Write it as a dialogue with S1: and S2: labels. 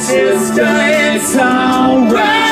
S1: sister, it's alright.